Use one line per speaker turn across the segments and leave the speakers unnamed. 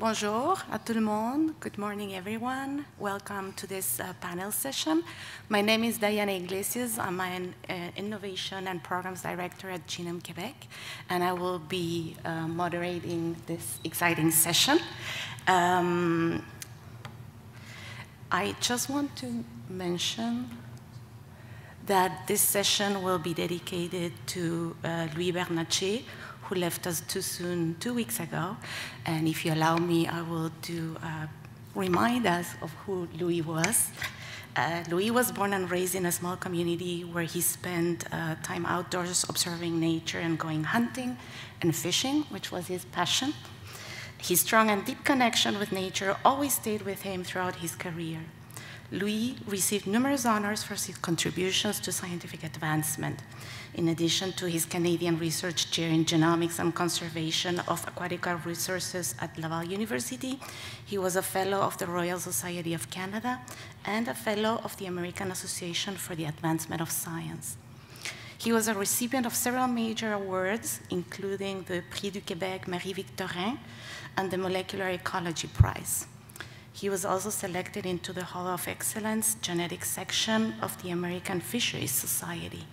Bonjour à tout le monde. Good morning, everyone. Welcome to this uh, panel session. My name is Diana Iglesias. I'm an uh, Innovation and Programs Director at Genome Quebec, and I will be uh, moderating this exciting session. Um, I just want to mention that this session will be dedicated to uh, Louis Bernatchez, who left us too soon two weeks ago. And if you allow me, I will do uh, remind us of who Louis was. Uh, Louis was born and raised in a small community where he spent uh, time outdoors observing nature and going hunting and fishing, which was his passion. His strong and deep connection with nature always stayed with him throughout his career. Louis received numerous honors for his contributions to scientific advancement. In addition to his Canadian Research Chair in Genomics and Conservation of Aquatic Resources at Laval University, he was a Fellow of the Royal Society of Canada and a Fellow of the American Association for the Advancement of Science. He was a recipient of several major awards, including the Prix du Québec Marie-Victorin and the Molecular Ecology Prize. He was also selected into the Hall of Excellence Genetics section of the American Fisheries Society.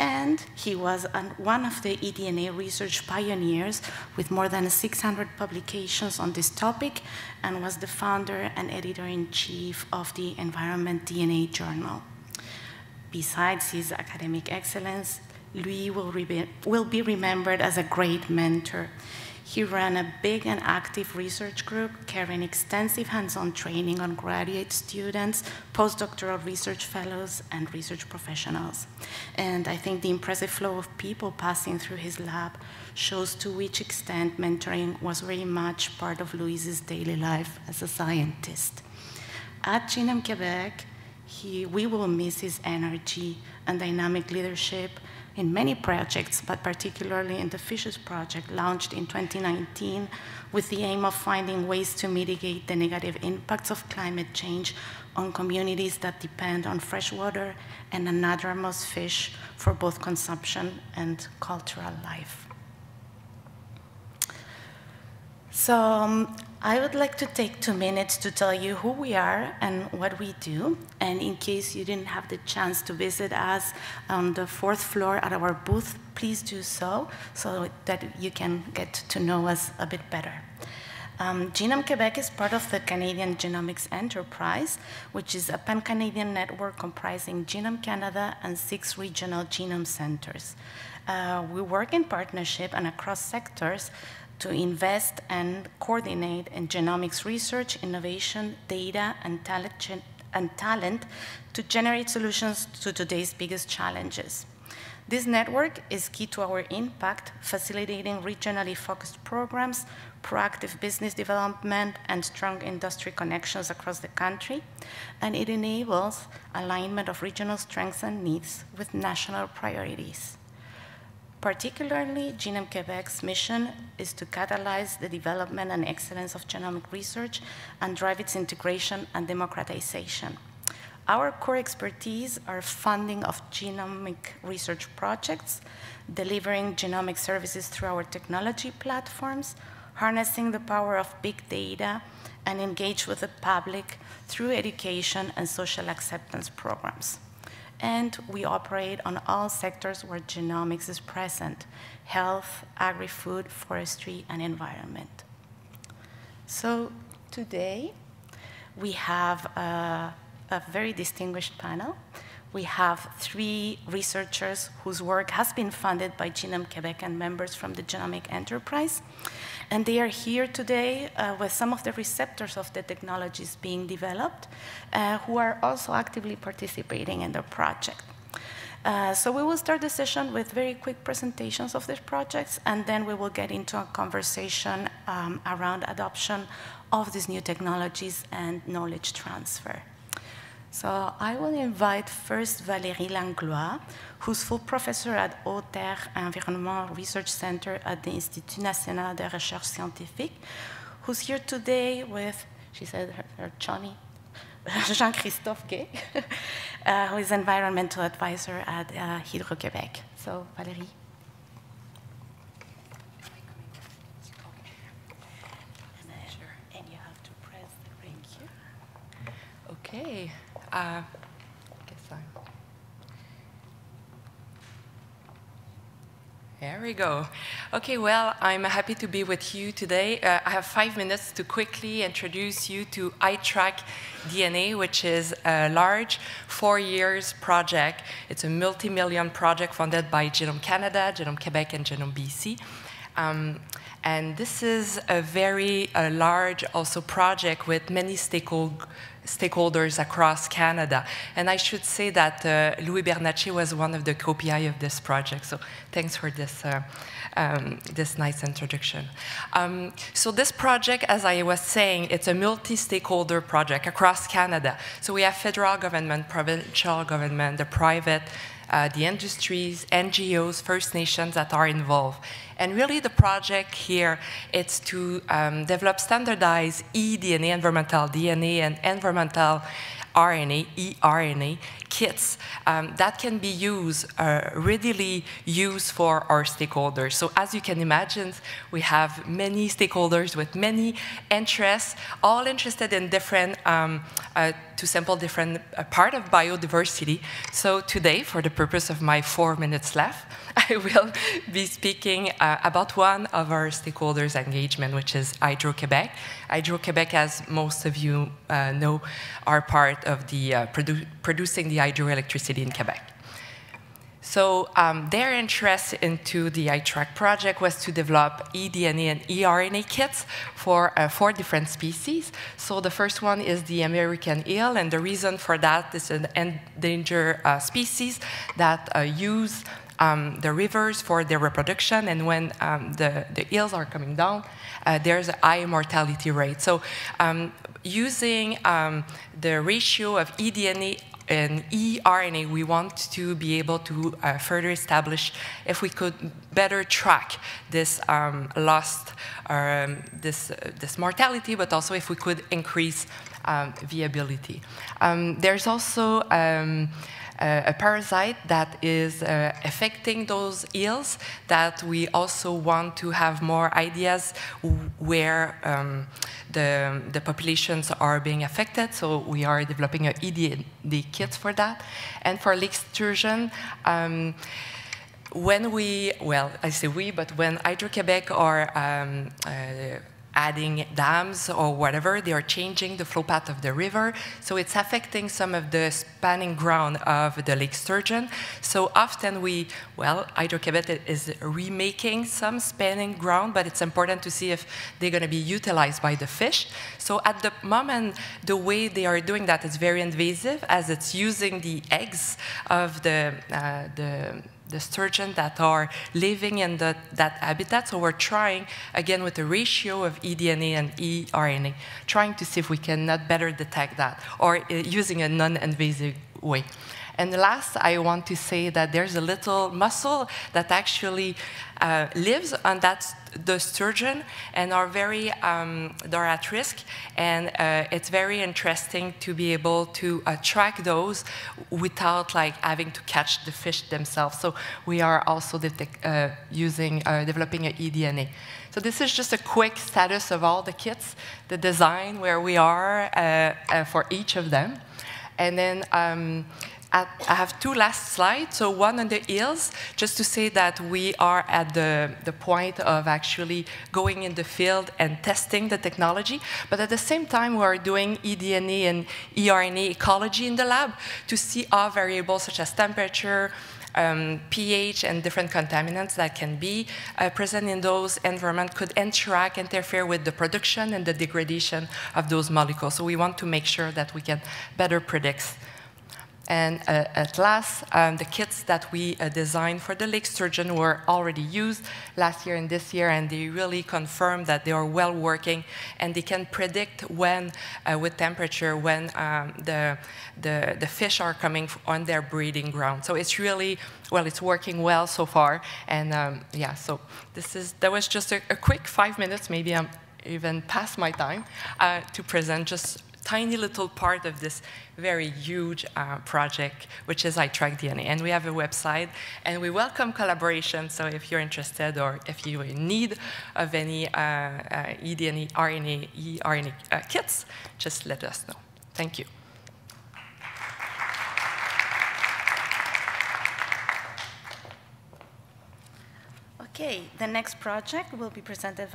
And he was an, one of the eDNA research pioneers with more than 600 publications on this topic and was the founder and editor-in-chief of the Environment DNA Journal. Besides his academic excellence, Louis will, will be remembered as a great mentor. He ran a big and active research group carrying extensive hands-on training on graduate students, postdoctoral research fellows, and research professionals. And I think the impressive flow of people passing through his lab shows to which extent mentoring was very much part of Louis's daily life as a scientist. At Genome Quebec, he, we will miss his energy and dynamic leadership in many projects, but particularly in the Fishes project launched in 2019 with the aim of finding ways to mitigate the negative impacts of climate change on communities that depend on freshwater and anadromous fish for both consumption and cultural life. So um, I would like to take two minutes to tell you who we are and what we do. And in case you didn't have the chance to visit us on the fourth floor at our booth, please do so, so that you can get to know us a bit better. Um, Genome Quebec is part of the Canadian Genomics Enterprise, which is a pan-Canadian network comprising Genome Canada and six regional genome centers. Uh, we work in partnership and across sectors to invest and coordinate in genomics research, innovation, data, and talent, and talent to generate solutions to today's biggest challenges. This network is key to our impact, facilitating regionally focused programs, proactive business development, and strong industry connections across the country, and it enables alignment of regional strengths and needs with national priorities. Particularly, Genome Quebec's mission is to catalyze the development and excellence of genomic research and drive its integration and democratization. Our core expertise are funding of genomic research projects, delivering genomic services through our technology platforms, harnessing the power of big data, and engage with the public through education and social acceptance programs and we operate on all sectors where genomics is present, health, agri-food, forestry, and environment. So today, we have a, a very distinguished panel. We have three researchers whose work has been funded by Genome Quebec and members from the Genomic Enterprise. And they are here today uh, with some of the receptors of the technologies being developed, uh, who are also actively participating in the project. Uh, so we will start the session with very quick presentations of these projects, and then we will get into a conversation um, around adoption of these new technologies and knowledge transfer. So I will invite first Valérie Langlois, who's full professor at Eau Terre Environnement Research Center at the Institut National de Recherche Scientifique, who's here today with, she said her, her Johnny, Jean-Christophe Guay, uh, who is environmental advisor at uh, Hydro-Québec. So Valérie.
Okay. Uh, There we go. Okay, well, I'm happy to be with you today. Uh, I have five minutes to quickly introduce you to iTrack DNA, which is a large four years project. It's a multi-million project funded by Genome Canada, Genome Quebec, and Genome BC. Um, and this is a very uh, large also project with many stakeholders stakeholders across Canada. And I should say that uh, Louis Bernatchez was one of the co-PI of this project. So thanks for this, uh, um, this nice introduction. Um, so this project, as I was saying, it's a multi-stakeholder project across Canada. So we have federal government, provincial government, the private, uh, the industries, NGOs, First Nations that are involved. And really the project here is to um, develop standardized eDNA, environmental DNA, and environmental RNA, eRNA kits um, that can be used, uh, readily used for our stakeholders. So as you can imagine, we have many stakeholders with many interests, all interested in different, um, uh, to sample different uh, part of biodiversity. So today, for the purpose of my four minutes left, I will be speaking uh, about one of our stakeholders' engagement, which is Hydro-Quebec. Hydro-Quebec, as most of you uh, know, are part of the uh, produ producing the hydroelectricity in Quebec. So um, their interest into the iTrack project was to develop eDNA and eRNA kits for uh, four different species. So the first one is the American eel, and the reason for that is an endangered uh, species that uh, use um, the rivers for their reproduction, and when um, the, the eels are coming down, uh, there's a high mortality rate. So um, using um, the ratio of eDNA and eRNA, we want to be able to uh, further establish if we could better track this um, lost, um, this, uh, this mortality, but also if we could increase um, viability. Um, there's also um, a parasite that is uh, affecting those eels that we also want to have more ideas where um, the, the populations are being affected. So we are developing a EDD kit for that. And for lake sturgeon, um, when we, well, I say we, but when Hydro-Quebec are um, uh, adding dams or whatever, they are changing the flow path of the river. So it's affecting some of the spawning ground of the lake sturgeon. So often we, well, Hydro-Quebec is remaking some spawning ground, but it's important to see if they're going to be utilized by the fish. So at the moment, the way they are doing that is very invasive as it's using the eggs of the, uh, the the sturgeon that are living in the, that habitat. So we're trying, again, with the ratio of eDNA and eRNA, trying to see if we can not better detect that or uh, using a non-invasive way. And last, I want to say that there's a little mussel that actually uh, lives on that the sturgeon and are very um, they're at risk. And uh, it's very interesting to be able to uh, track those without like having to catch the fish themselves. So we are also uh, using uh, developing an eDNA. So this is just a quick status of all the kits the design where we are uh, for each of them. And then um, I have two last slides. So one on the eels, just to say that we are at the, the point of actually going in the field and testing the technology. But at the same time, we are doing eDNA and eRNA ecology in the lab to see how variables such as temperature, um, pH and different contaminants that can be uh, present in those environments could interact, interfere with the production and the degradation of those molecules. So we want to make sure that we can better predict and uh, at last, um, the kits that we uh, designed for the lake sturgeon were already used last year and this year, and they really confirm that they are well working, and they can predict when, uh, with temperature, when um, the, the, the fish are coming on their breeding ground. So it's really, well, it's working well so far, and um, yeah, so this is, that was just a, a quick five minutes, maybe I'm even past my time, uh, to present just tiny little part of this very huge uh, project, which is iTrackDNA. And we have a website, and we welcome collaboration. So if you're interested or if you're in need of any uh, uh, eDNA, RNA, eRNA uh, kits, just let us know. Thank you.
Okay, the next project will be presented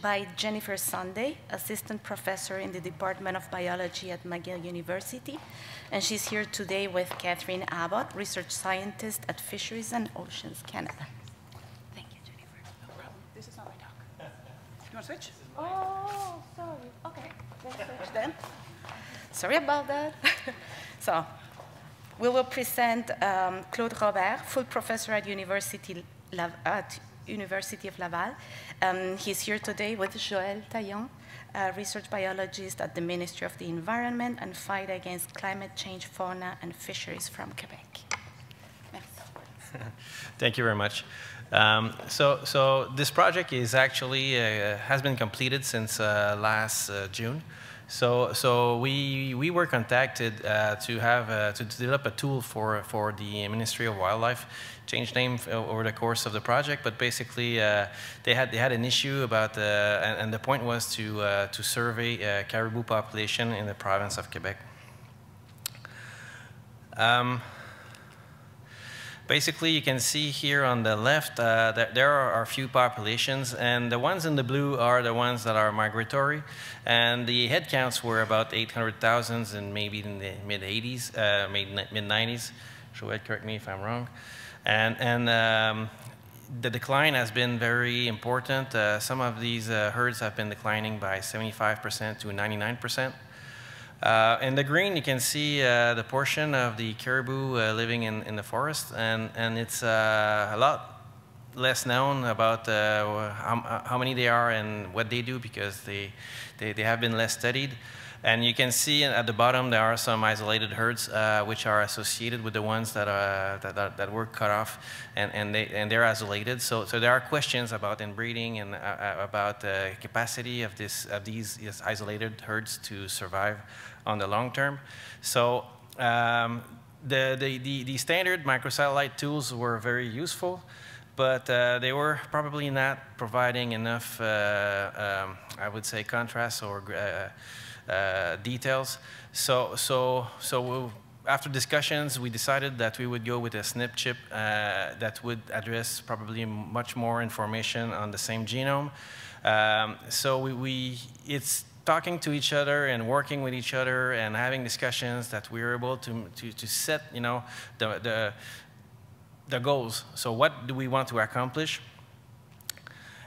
by Jennifer Sunday, Assistant Professor in the Department of Biology at McGill University. And she's here today with Catherine Abbott, Research Scientist at Fisheries and Oceans Canada. Thank you, Jennifer.
No problem. This is not my talk. You want to switch?
Oh, sorry. Okay, let's switch then. Sorry about that. so, we will present um, Claude Robert, full professor at University at University of Laval. Um, he's here today with Joël Taillon, a research biologist at the Ministry of the Environment and Fight Against Climate Change, Fauna and Fisheries from Quebec.
Thank you very much. Um, so, so this project is actually uh, has been completed since uh, last uh, June. So, so we, we were contacted uh, to have uh, to develop a tool for for the Ministry of Wildlife. Changed name over the course of the project, but basically uh, they had they had an issue about uh, and, and, the point was to uh, to survey uh, caribou population in the province of Quebec. Um, Basically, you can see here on the left uh, that there are a few populations, and the ones in the blue are the ones that are migratory. And the head counts were about 800,000 and maybe in the mid 80s, uh, mid 90s. Joël, correct me if I'm wrong. And, and um, the decline has been very important. Uh, some of these uh, herds have been declining by 75% to 99%. Uh, in the green, you can see uh, the portion of the caribou uh, living in, in the forest, and, and it's uh, a lot less known about uh, how, how, many they are and what they do because they, they, they, have been less studied. And you can see at the bottom there are some isolated herds uh, which are associated with the ones that, are, that, that, that, were cut off and, and, they, and they're isolated. So, so there are questions about inbreeding and about the capacity of, this, of these isolated herds to survive on the long term. So um, the, the, the, the, standard microsatellite tools were very useful, but uh, they were probably not providing enough, uh, um, I would say, contrast or uh, uh details. So, so, so after discussions, we decided that we would go with a SNP chip uh, that would address probably much more information on the same genome. Um, so we, we, it's talking to each other and working with each other and having discussions that we were able to, to, to set, you know, the, the, the goals. So what do we want to accomplish?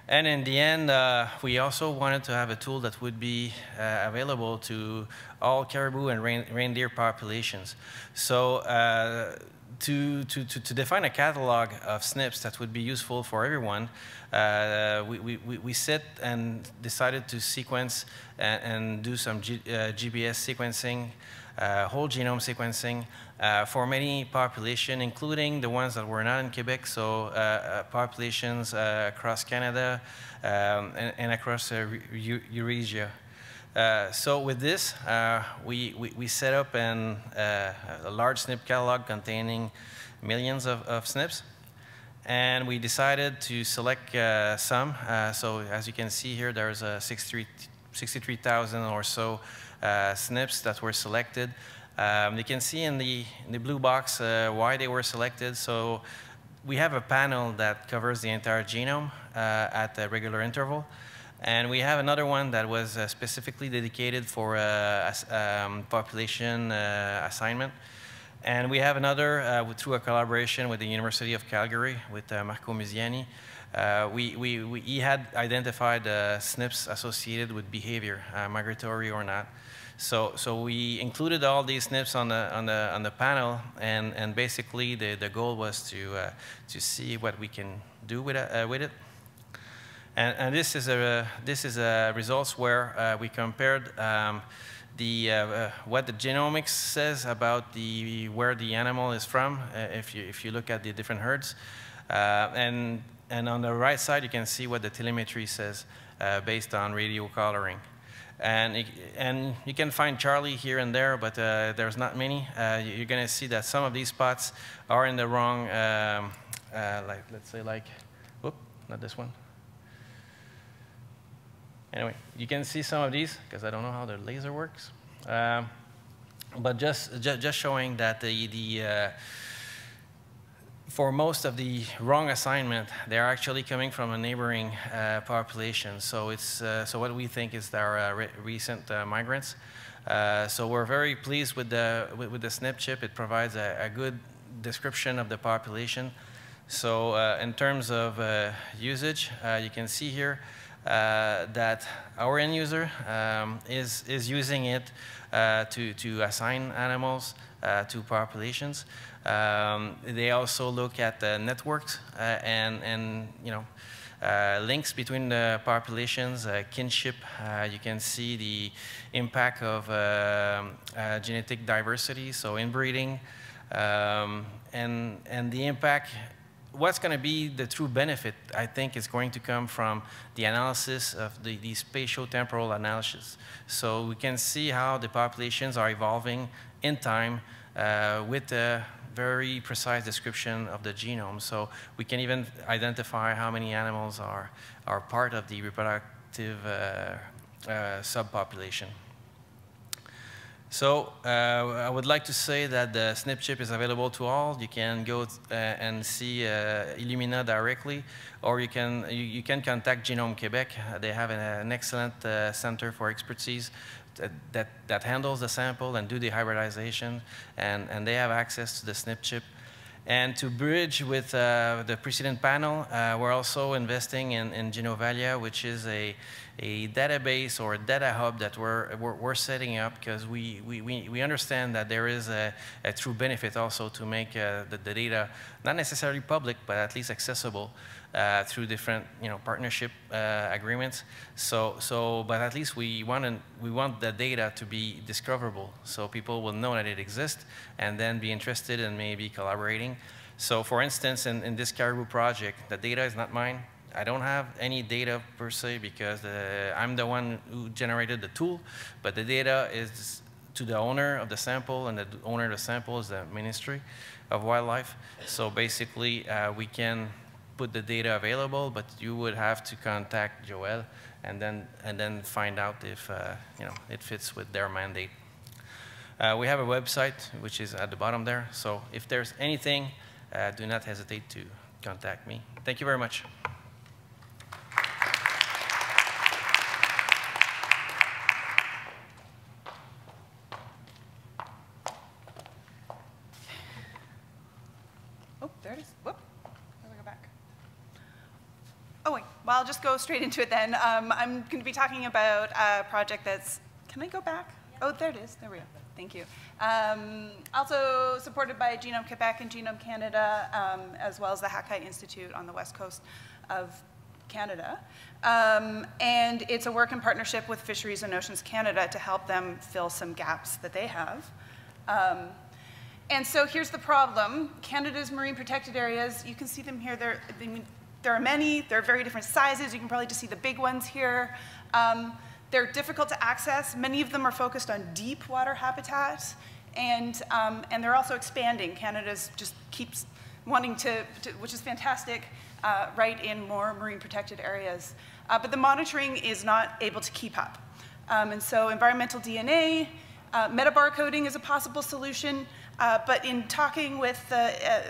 And in the end, uh, we also wanted to have a tool that would be uh, available to all caribou and rein reindeer populations. So uh, to, to, to, define a catalog of SNPs that would be useful for everyone, uh, we, we, we sit and decided to sequence and, and do some G, uh, GBS sequencing, uh, whole genome sequencing uh, for many population, including the ones that were not in Quebec, so uh, uh, populations across Canada um, and, and, across Eurasia. Uh, so with this, uh, we, we, we, set up an, uh, a large SNP catalog containing millions of, of SNPs. And we decided to select uh, some. Uh, so as you can see here, there's 63,000 or so SNPs that were selected. Um, you can see in the, in the blue box why they were selected. So we have a panel that covers the entire genome at a regular interval. And we have another one that was uh, specifically dedicated for uh, um, population uh, assignment. And we have another uh, through a collaboration with the University of Calgary with uh, Marco Musiani. Uh, we, we, we, he had identified SNPs associated with behavior, migratory or not. So, so we included all these SNPs on the, on the, on the panel, and, and basically the, the goal was to, to see what we can do with, with it. And, and this is a this is a results where uh, we compared um, the uh, uh, what the genomics says about the where the animal is from. Uh, if you if you look at the different herds, uh, and and on the right side you can see what the telemetry says uh, based on radio collaring. And, and you can find Charlie here and there, but there's not many. you're going to see that some of these spots are in the wrong, um, like let's say like, whoop, not this one. Anyway, you can see some of these because I don't know how the laser works. Um, but just, just, just showing that the, the, uh, for most of the wrong assignment, they're actually coming from a neighboring uh, population. So it's uh, so what we think is our uh, re recent uh, migrants. Uh, so we're very pleased with the with, with, the SNP chip. It provides a, a, good description of the population. So uh, in terms of usage, you can see here that our end user um, is is using it to to assign animals to populations. Um, they also look at the networks uh, and, and, you know, uh, links between the populations, uh, kinship. Uh, you can see the impact of uh, uh, genetic diversity, so inbreeding, um, and, and the impact. What's going to be the true benefit, I think, is going to come from the analysis of the, the spatial-temporal analysis. So we can see how the populations are evolving in time with the very precise description of the genome. So we can even identify how many animals are, are part of the reproductive uh, uh, subpopulation. So uh, I would like to say that the SNP chip is available to all. You can go uh, and see uh, Illumina directly, or you can, you, you, can contact Genome Quebec. They have an, an excellent uh, center for expertise that, that, handles the sample and do the hybridization, and, and they have access to the SNP chip. And to bridge with uh, the precedent panel, uh, we're also investing in, in Genovalia, which is a, a database or a data hub that we're, we're, we're setting up because we, we, we understand that there is a, a true benefit also to make uh, the, the data not necessarily public, but at least accessible uh, through different you know partnership uh, agreements. So so but at least we want we want the data to be discoverable, so people will know that it exists and then be interested in maybe collaborating. So for instance, in, in this Caribou project, the data is not mine. I don't have any data per se because the, I'm the one who generated the tool, but the data is to the owner of the sample, and the owner of the sample is the Ministry of Wildlife. So basically, uh, we can put the data available, but you would have to contact Joel and then, and then find out if uh, you know, it fits with their mandate. Uh, we have a website, which is at the bottom there. So if there's anything, uh, do not hesitate to contact me. Thank you very much.
Well, I'll just go straight into it then. Um, I'm going to be talking about a project that's, can I go back? Oh, there it is. There we go. Thank you. Um, also supported by Genome Quebec and Genome Canada, um, as well as the Hakai Institute on the west coast of Canada. Um, and it's a work in partnership with Fisheries and Oceans Canada to help them fill some gaps that they have. Um, and so here's the problem. Canada's marine protected areas, you can see them here, they're, they, there are many, they're very different sizes. You can probably just see the big ones here. Um, they're difficult to access. Many of them are focused on deep water habitat, and, um, and they're also expanding. Canada's just keeps wanting to, to which is fantastic, uh, right in more marine protected areas. Uh, but the monitoring is not able to keep up. Um, and so environmental DNA, uh, metabarcoding is a possible solution, uh, but in talking with the uh,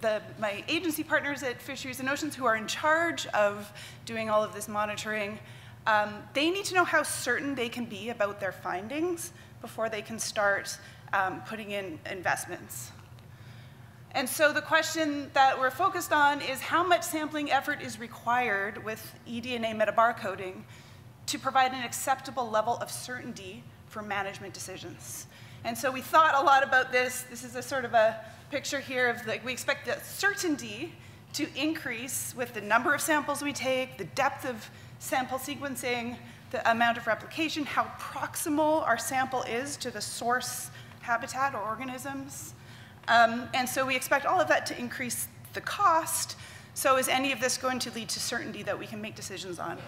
the, my agency partners at Fisheries and Oceans who are in charge of doing all of this monitoring, um, they need to know how certain they can be about their findings before they can start um, putting in investments. And so the question that we're focused on is how much sampling effort is required with eDNA metabarcoding to provide an acceptable level of certainty for management decisions. And so we thought a lot about this. This is a sort of a picture here of like we expect the certainty to increase with the number of samples we take, the depth of sample sequencing, the amount of replication, how proximal our sample is to the source habitat or organisms. Um, and so we expect all of that to increase the cost. So is any of this going to lead to certainty that we can make decisions on?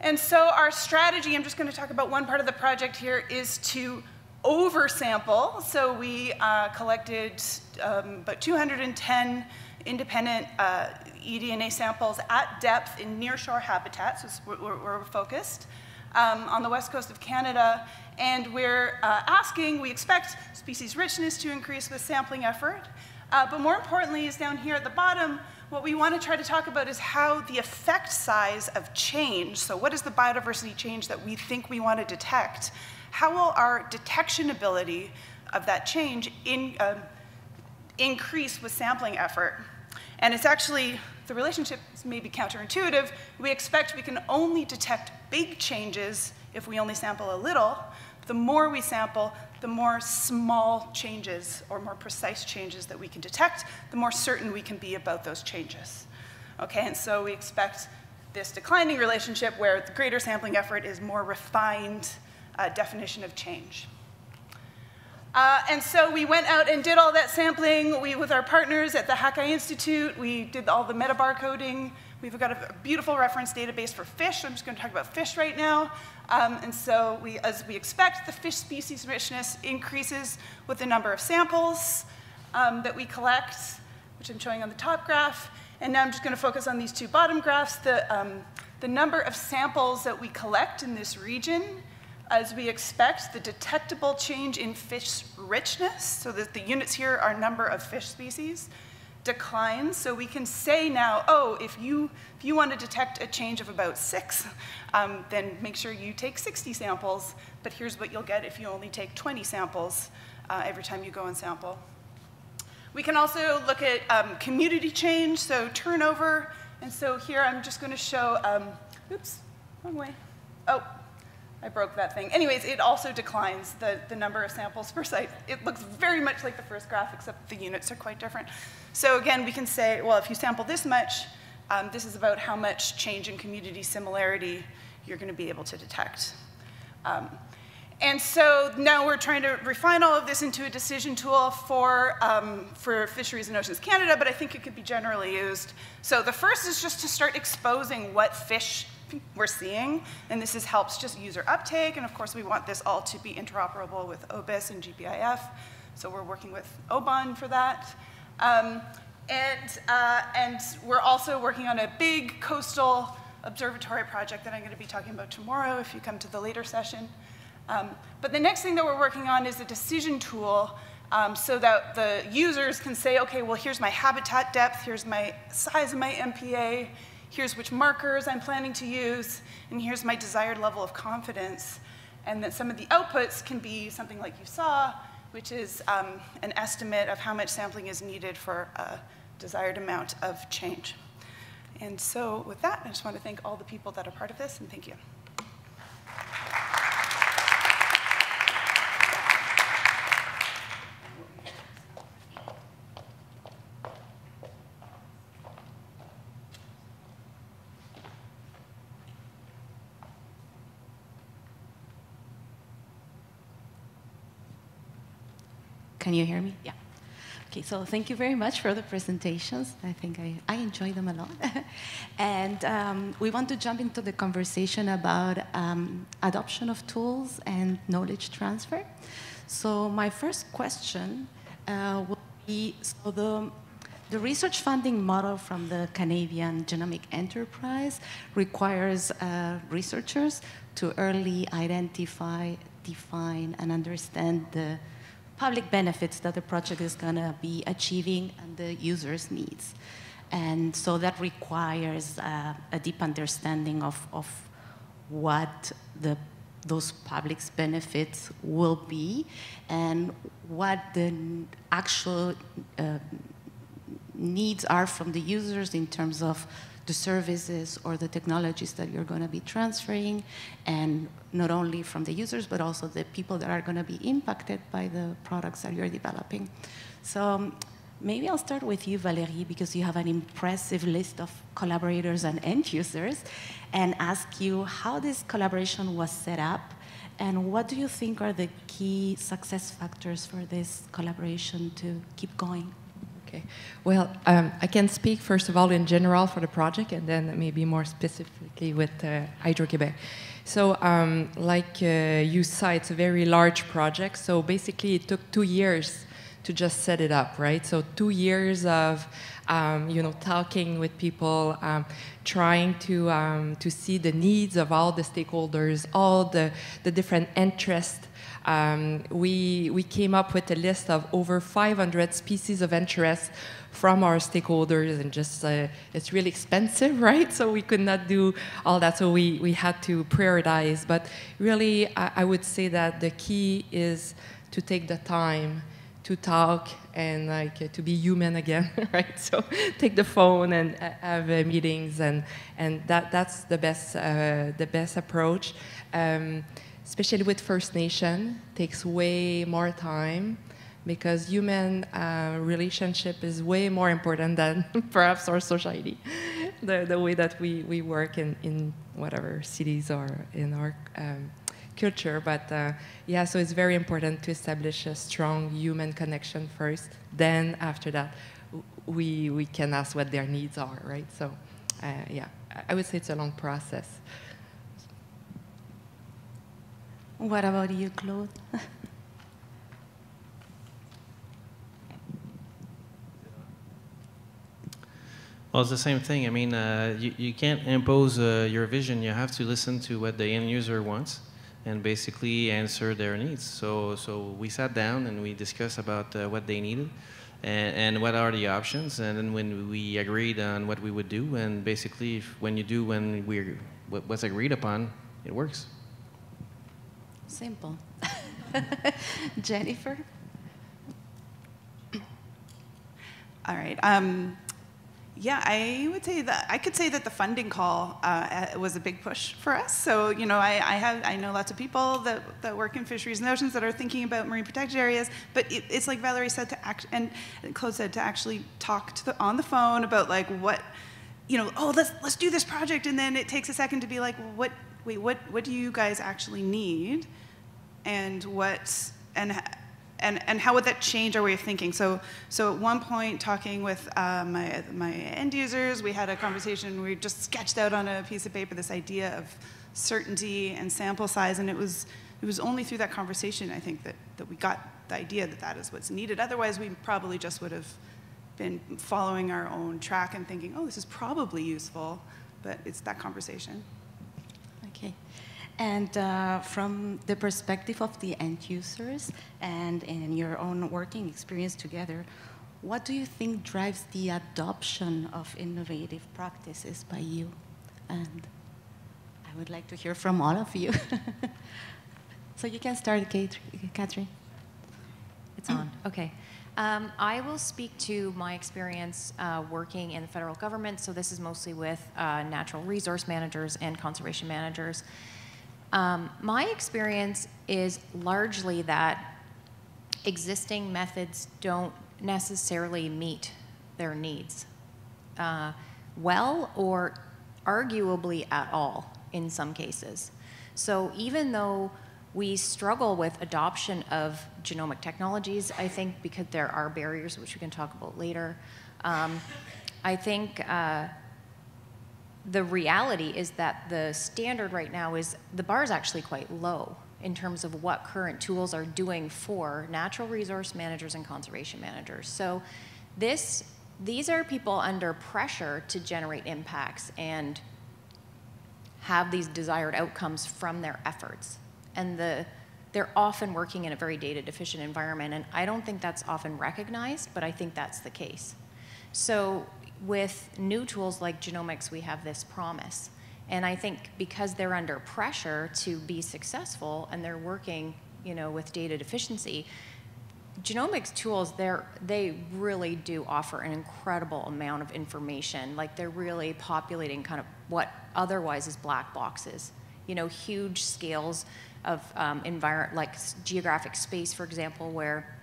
And so our strategy, I'm just going to talk about one part of the project here, is to oversample. So we uh, collected um, about 210 independent uh, eDNA samples at depth in nearshore habitats, so where we're focused, um, on the west coast of Canada. And we're uh, asking, we expect species richness to increase with sampling effort. Uh, but more importantly is down here at the bottom, what we want to try to talk about is how the effect size of change, so what is the biodiversity change that we think we want to detect, how will our detection ability of that change in, um, increase with sampling effort? And it's actually, the relationship is maybe counterintuitive. We expect we can only detect big changes if we only sample a little. The more we sample, the more small changes or more precise changes that we can detect, the more certain we can be about those changes. Okay, and so we expect this declining relationship where the greater sampling effort is more refined uh, definition of change. Uh, and so we went out and did all that sampling. We, with our partners at the Hakai Institute, we did all the metabarcoding. We've got a beautiful reference database for fish. I'm just going to talk about fish right now. Um, and so, we, as we expect, the fish species richness increases with the number of samples um, that we collect, which I'm showing on the top graph. And now I'm just going to focus on these two bottom graphs. The, um, the number of samples that we collect in this region, as we expect, the detectable change in fish richness, so that the units here are number of fish species, declines. So we can say now, oh, if you, if you want to detect a change of about six, um, then make sure you take 60 samples. But here's what you'll get if you only take 20 samples uh, every time you go and sample. We can also look at um, community change, so turnover. And so here I'm just going to show, um, oops, wrong way. Oh, I broke that thing. Anyways, it also declines the, the number of samples per site. It looks very much like the first graph, except the units are quite different. So again, we can say, well, if you sample this much, um, this is about how much change in community similarity you're going to be able to detect. Um, and so now we're trying to refine all of this into a decision tool for, um, for Fisheries and Oceans Canada, but I think it could be generally used. So the first is just to start exposing what fish we're seeing, and this is, helps just user uptake, and of course we want this all to be interoperable with OBIS and GBIF, so we're working with OBON for that. Um, and, uh, and we're also working on a big coastal observatory project that I'm going to be talking about tomorrow if you come to the later session. Um, but the next thing that we're working on is a decision tool um, so that the users can say, okay, well, here's my habitat depth, here's my size of my MPA, here's which markers I'm planning to use, and here's my desired level of confidence. And that some of the outputs can be something like you saw, which is um, an estimate of how much sampling is needed for a desired amount of change. And so with that, I just want to thank all the people that are part of this, and thank you.
Can you hear me? Yeah. Okay, so thank you very much for the presentations. I think I, I enjoy them a lot. and um, we want to jump into the conversation about um, adoption of tools and knowledge transfer. So my first question uh, will be, so the, the research funding model from the Canadian Genomic Enterprise requires uh, researchers to early identify, define, and understand the public benefits that the project is going to be achieving and the user's needs. And so that requires uh, a deep understanding of, of what the, those public benefits will be and what the actual uh, needs are from the users in terms of the services or the technologies that you're going to be transferring, and not only from the users, but also the people that are going to be impacted by the products that you're developing. So um, maybe I'll start with you, Valérie, because you have an impressive list of collaborators and end users, and ask you how this collaboration was set up, and what do you think are the key success factors for this collaboration to keep going?
Okay. Well, um, I can speak first of all in general for the project, and then maybe more specifically with uh, Hydro-Québec. So, um, like uh, you saw, it's a very large project. So basically, it took two years to just set it up, right? So two years of, um, you know, talking with people, um, trying to, um, to see the needs of all the stakeholders, all the, the different interests. Um, we, we came up with a list of over 500 species of interest from our stakeholders and just uh, it's really expensive right? So we could not do all that. So we, we had to prioritize. But really I, I would say that the key is to take the time to talk and like to be human again, right? So take the phone and uh, have uh, meetings, and and that that's the best uh, the best approach. Um, especially with First Nation, takes way more time because human uh, relationship is way more important than perhaps our society, the, the way that we, we work in, in whatever cities or in our um, culture. But uh, yeah, so it's very important to establish a strong human connection first. Then after that, we, we can ask what their needs are, right? So uh, yeah, I would say it's a long process.
What about you, Claude?
Well, it's the same thing. I mean, uh, you, you can't impose uh, your vision. You have to listen to what the end user wants and basically answer their needs. So, so we sat down and we discussed about uh, what they needed and, and, what are the options. And then when we agreed on what we would do, and basically, when you do when we're what's agreed upon, it works.
Simple. Jennifer.
All right. Um, yeah, I would say that I could say that the funding call uh, was a big push for us. So you know, I, I, have I know lots of people that, that work in fisheries and oceans that are thinking about marine protected areas. But it, it's like Valerie said to act and Claude said to actually talk to the, on the phone about like what you know. Oh, let's let's do this project, and then it takes a second to be like, what wait, what what do you guys actually need, and what and and, and how would that change our way of thinking? So, so at one point, talking with uh, my, my end users, we had a conversation, we just sketched out on a piece of paper this idea of certainty and sample size, and it was, it was only through that conversation, I think, that, that we got the idea that that is what's needed. Otherwise, we probably just would have been following our own track and thinking, oh, this is probably useful, but it's that conversation.
And uh, from the perspective of the end users and in your own working experience together, what do you think drives the adoption of innovative practices by you? And I would like to hear from all of you. so you can start, Catherine.
It's on. Okay. Um, I will speak to my experience uh, working in the federal government. So this is mostly with uh, natural resource managers and conservation managers. Um, my experience is largely that existing methods don't necessarily meet their needs uh, well or arguably at all in some cases. So even though we struggle with adoption of genomic technologies, I think because there are barriers, which we can talk about later, um, I think uh, the reality is that the standard right now is the bar is actually quite low in terms of what current tools are doing for natural resource managers and conservation managers. So this, these are people under pressure to generate impacts and have these desired outcomes from their efforts. And the, they're often working in a very data deficient environment, and I don't think that's often recognized, but I think that's the case. So with new tools like genomics, we have this promise. And I think because they're under pressure to be successful and they're working, you know, with data deficiency, genomics tools, they're, they really do offer an incredible amount of information. Like they're really populating kind of what otherwise is black boxes. You know, huge scales of um, environment, like geographic space, for example, where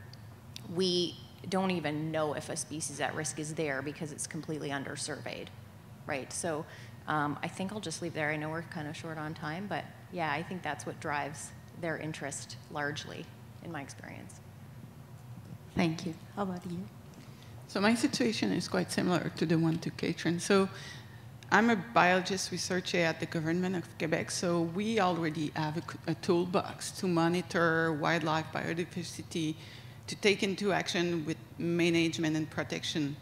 we don't even know if a species at risk is there because it's completely undersurveyed, right? So um, I think I'll just leave there. I know we're kind of short on time, but yeah, I think that's what drives their interest largely, in my experience.
Thank you. How about you?
So my situation is quite similar to the one to Catherine. So I'm a biologist researcher at the government of Quebec, so we already have a, a toolbox to monitor wildlife biodiversity to take into action with management and protection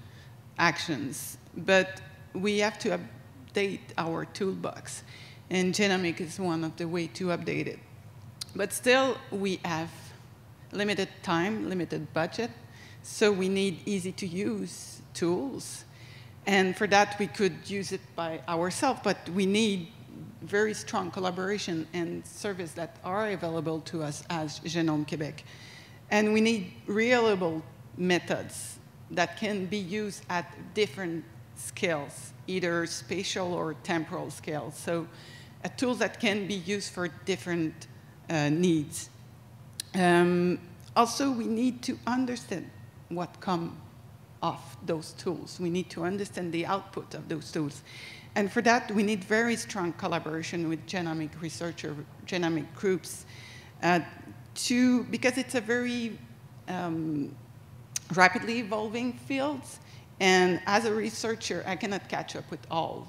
actions. But we have to update our toolbox, and Genomic is one of the way to update it. But still, we have limited time, limited budget, so we need easy to use tools. And for that, we could use it by ourselves, but we need very strong collaboration and service that are available to us as Genome Quebec. And we need reliable methods that can be used at different scales, either spatial or temporal scales. So a tool that can be used for different uh, needs. Um, also, we need to understand what come off those tools. We need to understand the output of those tools. And for that, we need very strong collaboration with genomic researcher, genomic groups, uh, to, because it's a very um, rapidly evolving field. And as a researcher, I cannot catch up with all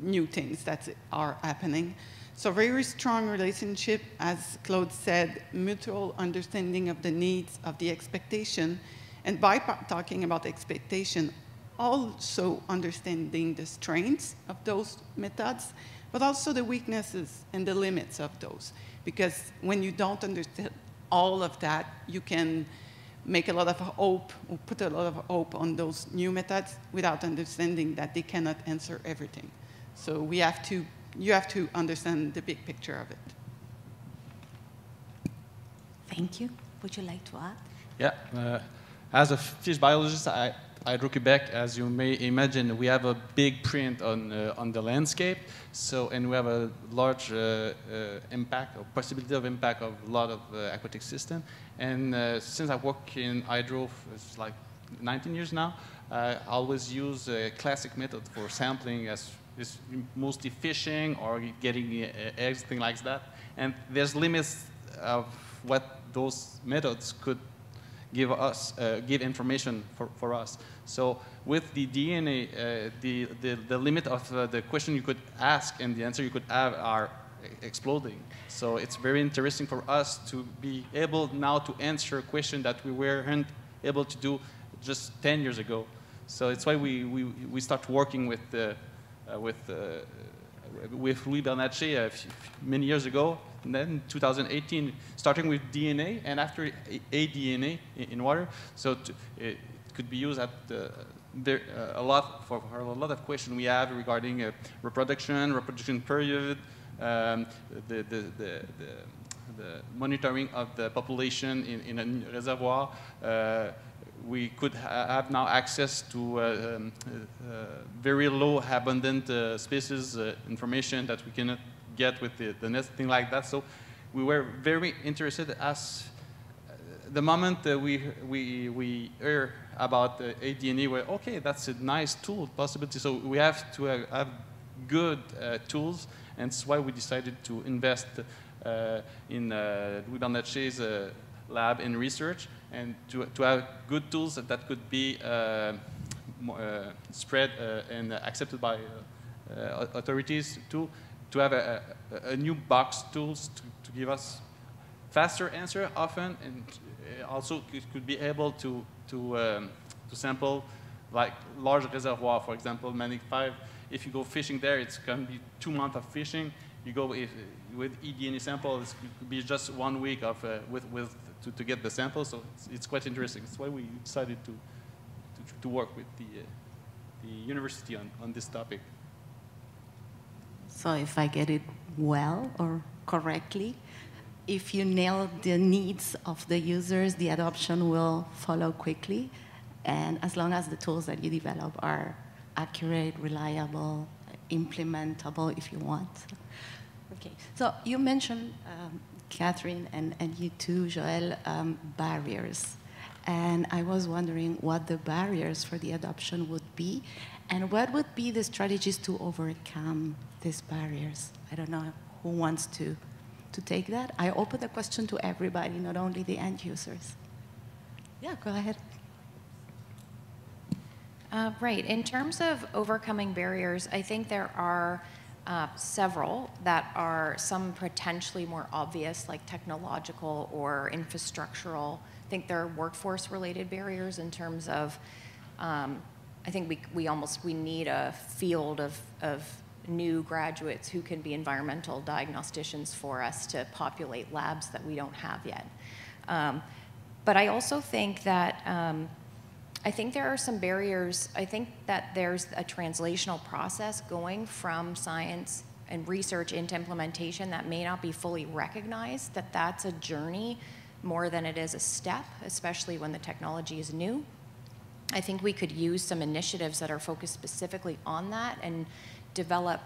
new things that are happening. So very strong relationship, as Claude said, mutual understanding of the needs, of the expectation, and by talking about expectation, also understanding the strengths of those methods, but also the weaknesses and the limits of those. Because when you don't understand all of that, you can make a lot of hope or put a lot of hope on those new methods without understanding that they cannot answer everything. So we have to, you have to understand the big picture of it.
Thank you. Would you like to add?
Yeah. Uh, as a fish biologist, I, Hydro-Quebec, as you may imagine, we have a big print on, uh, on the landscape. So, and we have a large uh, uh, impact or possibility of impact of a lot of uh, aquatic system. And uh, since I work in hydro, it's like 19 years now, I always use a classic method for sampling as is mostly fishing or getting eggs, things like that. And there's limits of what those methods could give us, uh, give information for, for us. So with the DNA, uh, the, the, the, limit of uh, the question you could ask and the answer you could have are exploding. So it's very interesting for us to be able now to answer a question that we weren't able to do just 10 years ago. So it's why we, we, we start working with, uh, with, with Louis Bernatchez many years ago and then 2018, starting with DNA and after eDNA in water. So to, it could be used at uh, there, uh, a lot for, for, a lot of questions we have regarding uh, reproduction, reproduction period, um, the, the, the, the, monitoring of the population in, in a reservoir. Uh, we could ha have now access to uh, um, uh, very low abundant species information that we cannot get with the, the nest, thing like that. So we were very interested as uh, the moment we, we, we hear about the eDNA, we're, okay, that's a nice tool possibility. So we have to have, good uh, tools, and that's why we decided to invest uh, in uh, Louis Bernatchez uh, lab in research, and to, to have good tools that, that could be uh, uh, spread and accepted by authorities too to have a, a, a new box tools to, to, give us faster answer often, and uh, also it could be able to, to, um, to sample like large reservoir, for example, Manic 5. If you go fishing there, it's going to be two months of fishing. You go if, with eDNA sample, it could be just one week of, uh, with, with, to, to get the sample, so it's, it's, quite interesting. That's why we decided to, to, to work with the, uh, the university on, on this topic.
So if I get it well or correctly, if you nail the needs of the users, the adoption will follow quickly. And as long as the tools that you develop are accurate, reliable, implementable if you want. Okay, so you mentioned, um, Catherine, and, and you too, Joël, um, barriers. And I was wondering what the barriers for the adoption would be, and what would be the strategies to overcome these barriers? I don't know who wants to, to take that. I open the question to everybody, not only the end users. Yeah, go ahead.
Uh, right. In terms of overcoming barriers, I think there are uh, several that are some potentially more obvious, like technological or infrastructural. I think there are workforce-related barriers in terms of, um, I think we, we almost, we need a field of, of new graduates who can be environmental diagnosticians for us to populate labs that we don't have yet. Um, but I also think that um, I think there are some barriers. I think that there's a translational process going from science and research into implementation that may not be fully recognized, that that's a journey more than it is a step, especially when the technology is new. I think we could use some initiatives that are focused specifically on that and develop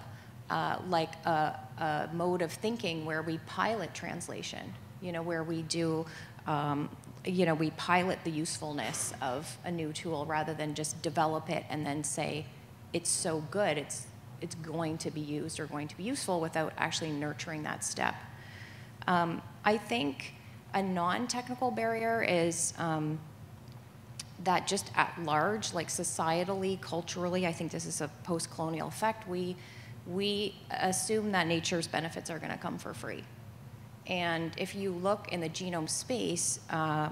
uh, like a, a, mode of thinking where we pilot translation, you know, where we do um, you know, we pilot the usefulness of a new tool rather than just develop it and then say, it's so good, it's, it's going to be used or going to be useful without actually nurturing that step. Um, I think a non-technical barrier is um, that just at large, like societally, culturally, I think this is a post-colonial effect, we, we assume that nature's benefits are gonna come for free. And if you look in the genome space, uh,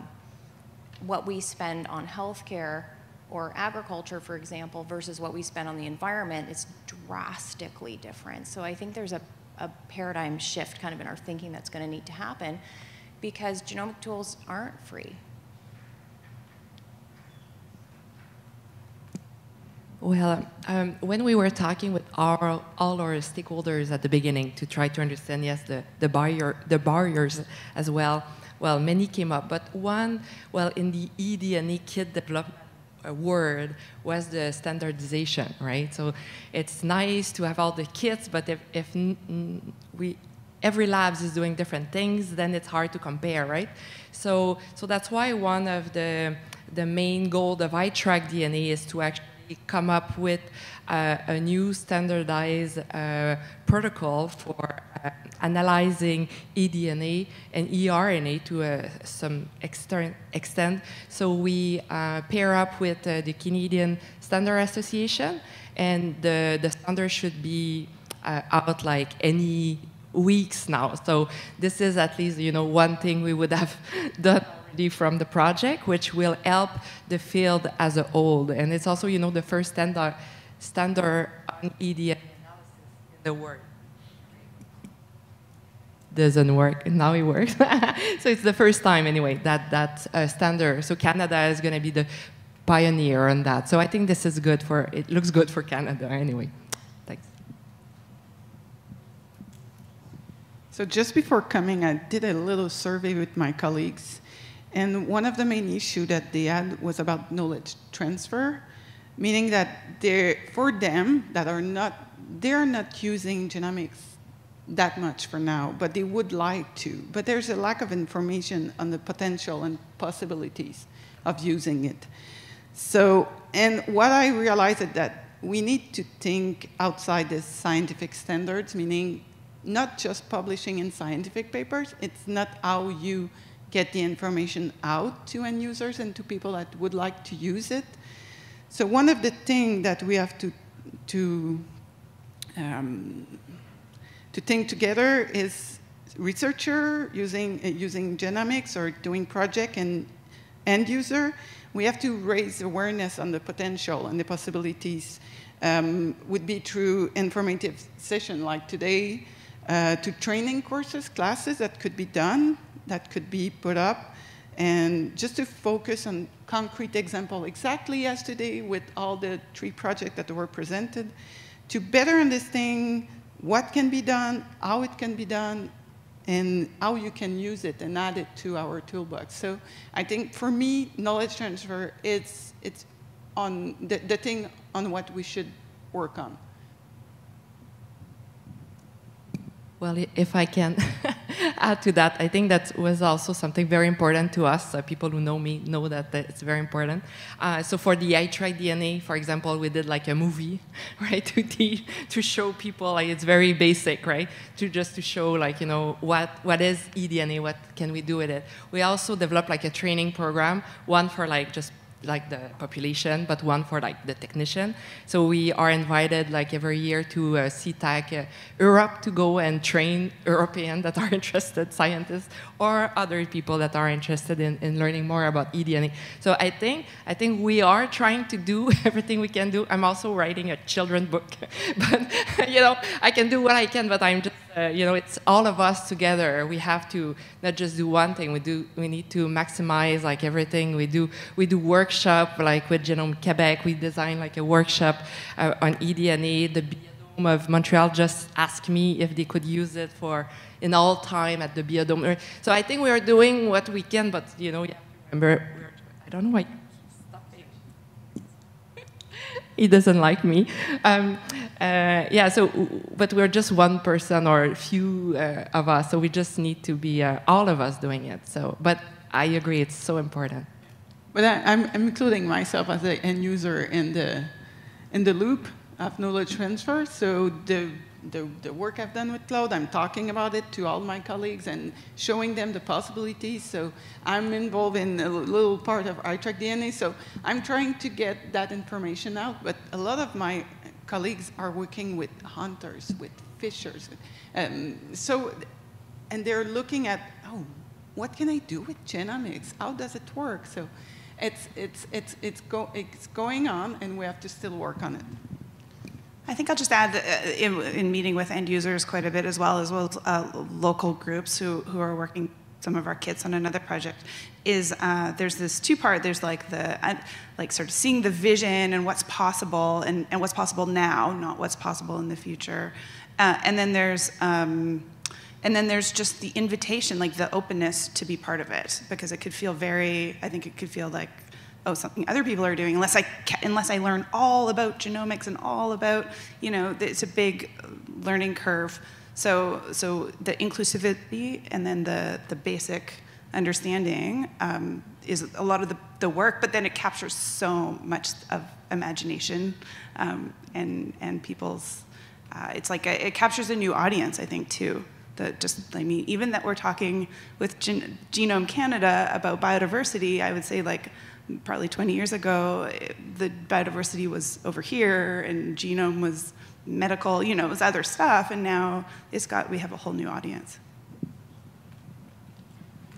what we spend on healthcare or agriculture, for example, versus what we spend on the environment is drastically different. So I think there's a, a paradigm shift kind of in our thinking that's going to need to happen because genomic tools aren't free.
Well, um, when we were talking with our, all our stakeholders at the beginning to try to understand, yes, the, the, barrier, the barriers as well, well, many came up. But one, well, in the eDNA kit development word was the standardization, right? So it's nice to have all the kits, but if, if we, every labs is doing different things, then it's hard to compare, right? So, so that's why one of the, the main goal of iTrackDNA is to actually come up with uh, a new standardized uh, protocol for uh, analyzing eDNA and eRNA to uh, some extent. So we uh, pair up with uh, the Canadian Standard Association, and the, the standard should be out like any weeks now. So this is at least you know one thing we would have done from the project, which will help the field as a whole. And it's also, you know, the first standard, standard on eDNA analysis in the world. Doesn't work, now it works. so it's the first time, anyway, that that uh, standard. So Canada is going to be the pioneer on that. So I think this is good for, it looks good for Canada anyway. Thanks.
So just before coming, I did a little survey with my colleagues and one of the main issues that they had was about knowledge transfer, meaning that for them that are not, they're not using genomics that much for now, but they would like to. But there's a lack of information on the potential and possibilities of using it. So, and what I realized is that we need to think outside the scientific standards, meaning not just publishing in scientific papers. It's not how you get the information out to end users and to people that would like to use it. So one of the things that we have to, to, um, to think together is researcher using, uh, using genomics or doing project and end user, we have to raise awareness on the potential and the possibilities um, would be through informative session like today, uh, to training courses, classes that could be done that could be put up. And just to focus on concrete example, exactly yesterday with all the three projects that were presented, to better understand what can be done, how it can be done, and how you can use it and add it to our toolbox. So I think for me, knowledge transfer, it's, it's on the, the thing on what we should work on.
Well, if I can add to that, I think that was also something very important to us. Uh, people who know me know that, that it's very important. Uh, so for the iTrackDNA, for example, we did like a movie, right, to to show people like it's very basic, right, to just to show like you know what what is eDNA, what can we do with it. We also developed like a training program, one for like just like the population, but one for like the technician. So we are invited like every year to uh, SETAC uh, Europe to go and train European that are interested scientists or other people that are interested in, in learning more about eDNA. So I think I think we are trying to do everything we can do. I'm also writing a children book, but you know I can do what I can, but I'm just uh, you know, it's all of us together. We have to not just do one thing. We do. We need to maximize like everything. We do. We do workshop like with Genome Quebec. We design like a workshop uh, on eDNA. The Biodome of Montreal just asked me if they could use it for in all time at the Biodome. So I think we are doing what we can. But you know, remember, I don't know why he doesn't like me. Um, uh, yeah, so, but we're just one person or a few uh, of us, so we just need to be uh, all of us doing it. So, but I agree, it's so important.
But I, am including myself as an end user in the, in the loop of knowledge transfer. So the the, the work I've done with Claude, I'm talking about it to all my colleagues and showing them the possibilities. So I'm involved in a little part of iTrackDNA. So I'm trying to get that information out. But a lot of my colleagues are working with hunters, with fishers. Um, so, and they're looking at, oh, what can I do with genomics? How does it work? So it's, it's, it's, it's, go, it's going on, and we have to still work on it.
I think I'll just add uh, in, in, meeting with end users quite a bit as well, as well uh, local groups who, who are working some of our kits on another project is uh, there's this two part. There's like the uh, like sort of seeing the vision and what's possible and, and what's possible now not what's possible in the future. Uh, and then there's um, and then there's just the invitation like the openness to be part of it because it could feel very i think it could feel like oh, something other people are doing, unless I, unless I learn all about genomics and all about, you know, it's a big learning curve. So, so the inclusivity and then the, the basic understanding um, is a lot of the, the work, but then it captures so much of imagination um, and, and people's, uh, it's like a, it captures a new audience, I think, too. that just, I mean, even that we're talking with Gen Genome Canada about biodiversity, I would say like probably 20 years ago, the biodiversity was over here and genome was medical, you know, it was other stuff, and now it's got, we have a whole new audience.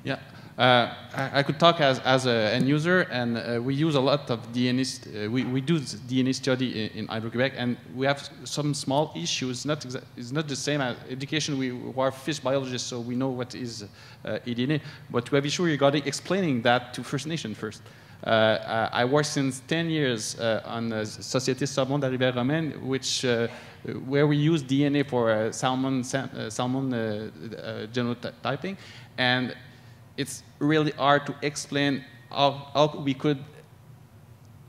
Yeah. Uh, I, could talk as, as an end user, and uh, we use a lot of DNA. Uh, we, we do DNA study in, in Hydro-Quebec, and we have some small issues. Not it's not the same as education. We, we are fish biologists, so we know what is uh, eDNA. But we have issue regarding explaining that to First Nation first. Uh, I worked since 10 years uh, on the Société Saumon de la Romaine, which uh, where we use DNA for salmon, salmon genotyping, and it's really hard to explain how, how we could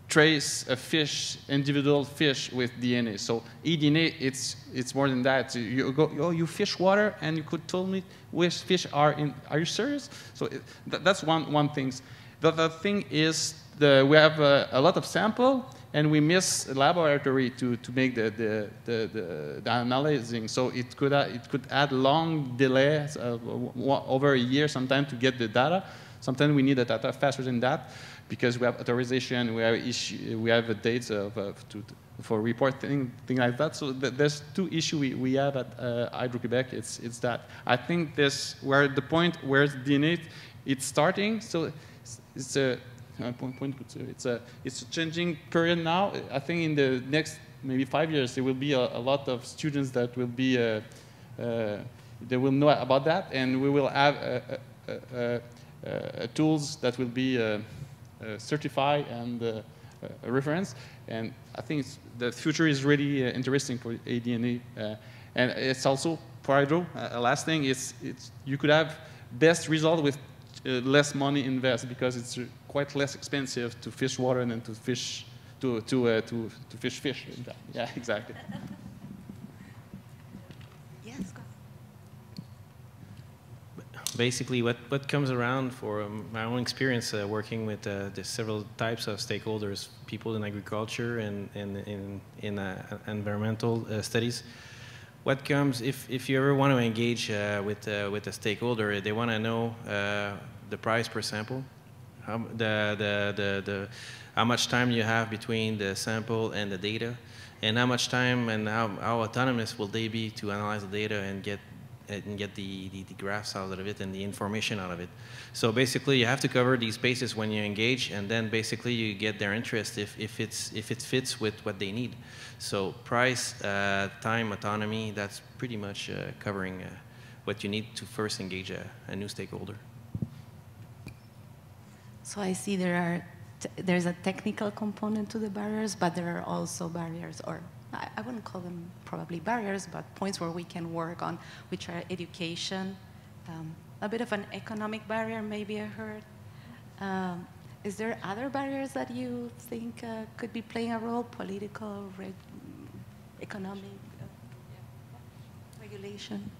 trace a fish, individual fish with DNA. So eDNA, it's it's more than that. You go, oh, you fish water, and you could tell me which fish are in. Are you serious? So it, that's one one thing. The thing is the, we have a, a, lot of sample and we miss laboratory to, to make the, the, the, the, analyzing. So it could, uh, it could add long delays, uh, over a year sometimes to get the data. Sometimes we need the data faster than that because we have authorization, we have, issue, we have dates of, to, for reporting, things like that. So th there's two issues we, we have at uh, Hydro-Quebec. It's, it's that. I think this, where the point where DNA, it's starting, so it's a point, it's a it's a changing period now. I think in the next maybe five years there will be a, a lot of students that will be uh, uh, they will know about that, and we will have uh, tools that will be uh, uh, certified and uh, a reference. And I think the future is really interesting for eDNA, and it's also for Hydro. last thing is it's you could have best result with uh, less money invest because it's uh, quite less expensive to fish water than to fish to to uh, to to fish fish. Yeah, exactly.
yes. Go.
Basically, what what comes around for um, my own experience uh, working with uh, the several types of stakeholders, people in agriculture and, and in in uh, environmental studies what comes if, if you ever want to engage uh, with uh, with a stakeholder, they want to know uh, the price per sample, how, the, the, the, the, how much time you have between the sample and the data, and how much time and how, how autonomous will they be to analyze the data and get and get the, the, the, graphs out of it and the information out of it. So basically, you have to cover these bases when you engage, and then basically you get their interest if, if, it's, if it fits with what they need. So price, uh, time, autonomy, that's pretty much uh, covering uh, what you need to first engage a, a new stakeholder.
So I see there are there's a technical component to the barriers, but there are also barriers, or I, I, wouldn't call them probably barriers, but points where we can work on, which are education, um, a bit of an economic barrier, maybe I heard. Um, is there other barriers that you think uh, could be playing a role, political, economic, uh, regulation?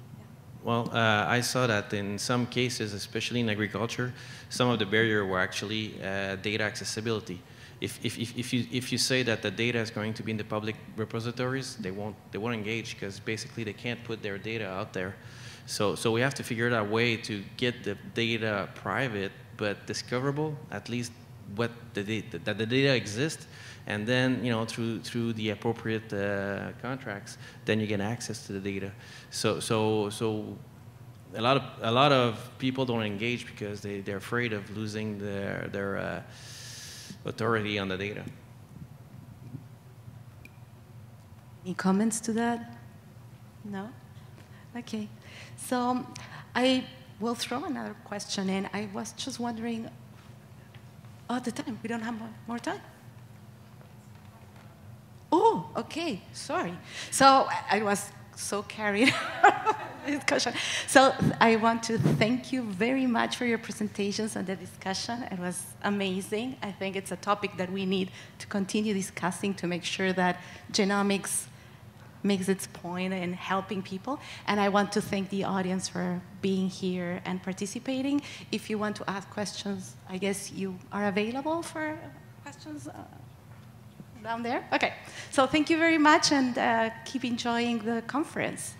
Well, uh, I saw that in some cases, especially in agriculture, some of the barrier were actually uh, data accessibility. If, if, if, if, you, if you say that the data is going to be in the public repositories, they won't, they won't engage because basically they can't put their data out there. So, so we have to figure out a way to get the data private but discoverable, at least what the data, that the data exists, and then you know through through the appropriate uh, contracts, then you get access to the data. So so so a lot of a lot of people don't engage because they they're afraid of losing their their uh, authority on the data.
Any comments to that? No. Okay. So I will throw another question in. I was just wondering. Oh, the time. We don't have more time. Oh, okay, sorry. So I was so carried discussion. So I want to thank you very much for your presentations and the discussion. It was amazing. I think it's a topic that we need to continue discussing to make sure that genomics makes its point in helping people. And I want to thank the audience for being here and participating. If you want to ask questions, I guess you are available for questions. Uh, down there? Okay. So thank you very much and uh, keep enjoying the conference.